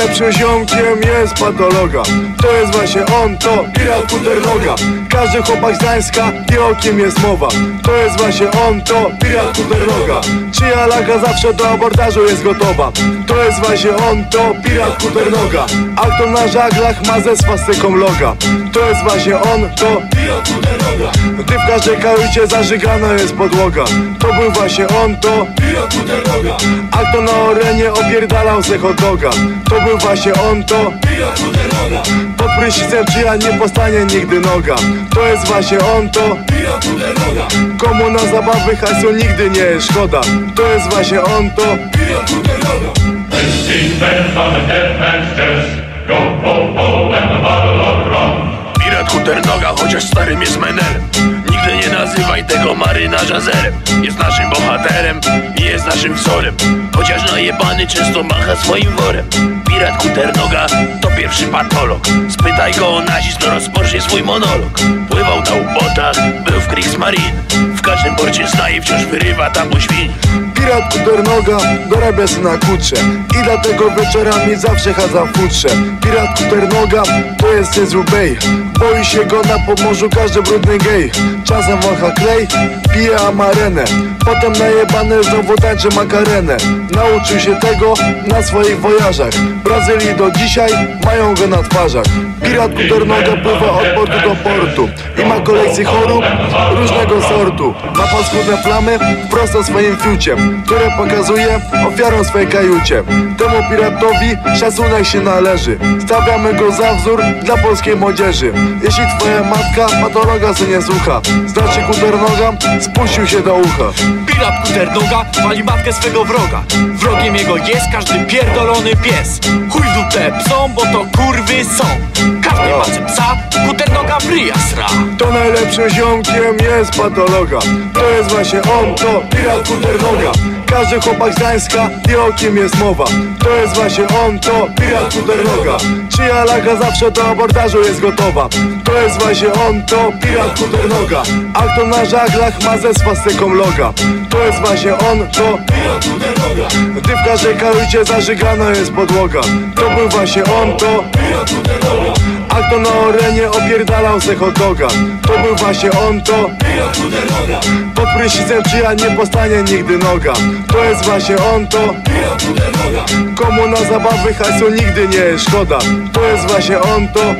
najlepszym ziomkiem jest patologa. To jest właśnie on, to pirat Kuternoga Każdy chłopak z Gdańska wie o kim jest mowa. To jest właśnie on, to pirat Kuternoga Czyja laga zawsze do abordażu jest gotowa? To jest właśnie on, to pirat Kuternoga A kto na żaglach ma ze swastyką loga? To jest właśnie on, to pirat Kuternoga Gdy w każdej kajucie zażygana jest podłoga To był właśnie on, to A kto na orenie opierdalał se hot To był właśnie on, to Pod prysznicem czyja nie postanie nigdy noga To jest właśnie on, to Komu na zabawy hajsu nigdy nie jest szkoda To jest właśnie on, to chest. Go, ho, Pirat Huternoga, chociaż starym jest menelem Nigdy nie nazywaj tego marynarza zerem Jest naszym bohaterem i jest naszym wzorem. Chociaż najebany często macha swoim worem. Pirat Huternoga to pierwszy patolog. Spytaj go o nazizm, to rozpocznie swój monolog. Pływał na ubotach, był w Kriegsmarine. W każdym porcie znaje, wciąż wyrywa tam u świń Pirat Kuternoga dorabia się na kucze. I dlatego wieczorami zawsze chadza w futrze. Pirat Kuternoga to jest niezły bej. Boi się go na pomorzu każdy brudny gej. Czasem wącha klej, pije amarenę. Potem najebany znowu tańczy makarenę. Nauczył się tego na swoich wojażach. Brazylii do dzisiaj mają go na twarzach. Pirat Kuternoga pływa od portu do portu. I ma kolekcję chorób różnego sortu. Ma paskudne plamy prosto swoim fiuciem Które pokazuje ofiarą swojej kajucie. Temu piratowi szacunek się należy. Stawiamy go za wzór dla polskiej młodzieży. Jeśli twoja matka patologa co nie słucha. Znaczy Kuternoga spuścił się do ucha. Pirat Kuternoga wali matkę swego wroga. Wrogiem jego jest każdy pierdolony pies. Chuj w dupę psom, bo to kurwy są. Każdy ma psa, Kuternoga w ryja sra. To najlepszym ziomkiem jest patologa. To jest właśnie on, to pirat Kuternoga każdy chłopak z Gdańska wie o kim jest mowa. To jest właśnie on, to pirat Kuternoga. Czyja laga zawsze do abordażu jest gotowa. To jest właśnie on, to pirat Kuternoga. A kto na żaglach ma ze swastyką loga? To jest właśnie on, to pirat Kuternoga. Gdy w każdej kajucie zażygana jest podłoga. To był właśnie on, to pirat Kuternoga A kto na orenie opierdalał se hot doga To był właśnie on, to Pod prysznicem czyja nie postanie nigdy noga. To jest właśnie on, to Komu na zabawy hajsu nigdy nie jest szkoda. To jest właśnie on, to